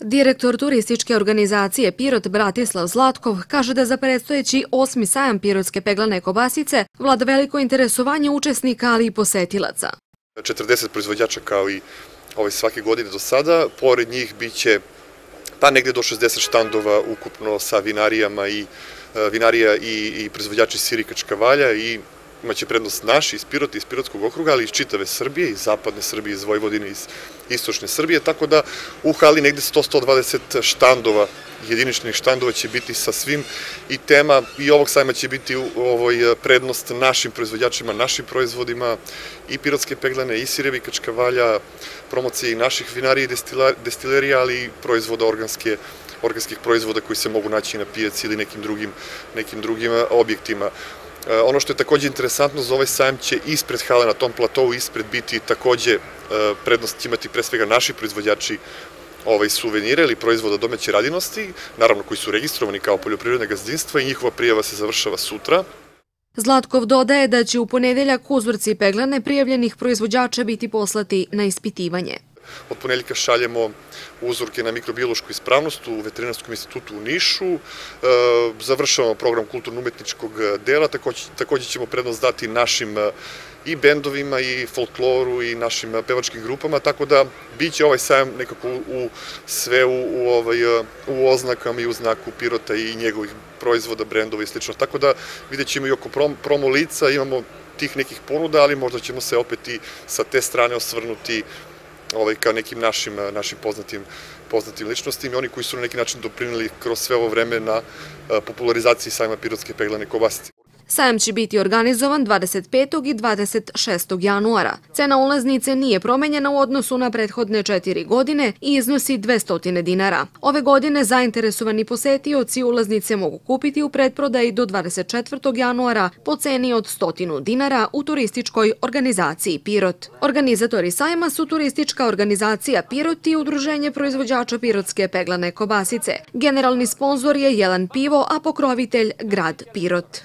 Direktor turističke organizacije Pirot Bratislav Zlatkov kaže da za predstojeći osmi sajam pirotske peglane kobasice vlada veliko interesovanje učesnika, ali i posetilaca. 40 proizvođača kao i ovaj svake godine do sada, pored njih biće pa negde do 60 štandova ukupno sa vinarijama i e, vinarija i, i proizvođači sirika čkavalja i imaće prednost naši iz Pirota, iz Pirotskog okruga, ali iz čitave Srbije, iz zapadne Srbije, iz Vojvodine, iz istočne Srbije, tako da u hali negde 100-120 štandova, jediničnih štandova će biti sa svim i tema i ovog sajma će biti u ovoj prednost našim proizvođačima, našim proizvodima i pirotske peglane, i sirevi kačkavalja, promocije i naših vinarija i destilerija, ali i proizvoda organske organskih proizvoda koji se mogu naći na pijaci ili nekim drugim, nekim drugim objektima. E, ono što je takođe interesantno za ovaj sajam će ispred hale na tom platovu ispred biti takođe e, prednost imati pre svega naši proizvođači ovaj suvenire ili proizvoda domaće radinosti, naravno koji su registrovani kao poljoprivredne gazdinstva i njihova prijava se završava sutra. Zlatkov dodaje da će u ponedeljak uzvrci peglane prijavljenih proizvođača biti poslati na ispitivanje. Od ponedeljka šaljemo uzorke na mikrobiološku ispravnost u Veterinarskom institutu u Nišu. E, završavamo program kulturno-umetničkog dela, takođe ćemo prednost dati našim e, i bendovima i folkloru i našim pevačkim grupama, tako da biće ovaj sajam nekako u sve u, u, ovaj, u oznakama i u znaku Pirota i njegovih proizvoda, brendova i slično. Tako da vidjet ćemo i oko promo lica, imamo tih nekih ponuda, ali možda ćemo se opet i sa te strane osvrnuti ovaj, ka nekim našim, našim poznatim, poznatim ličnostima i oni koji su na neki način doprinili kroz sve ovo vreme na popularizaciji sajma pirotske peglane kobasice. Sajam će biti organizovan 25. i 26. januara. Cena ulaznice nije promenjena u odnosu na prethodne četiri godine i iznosi 200 dinara. Ove godine zainteresovani posetioci ulaznice mogu kupiti u pretprodaji do 24. januara po ceni od 100 dinara u turističkoj organizaciji Pirot. Organizatori sajma su turistička organizacija Pirot i udruženje proizvođača pirotske peglane kobasice. Generalni sponsor je Jelan Pivo, a pokrovitelj grad Pirot.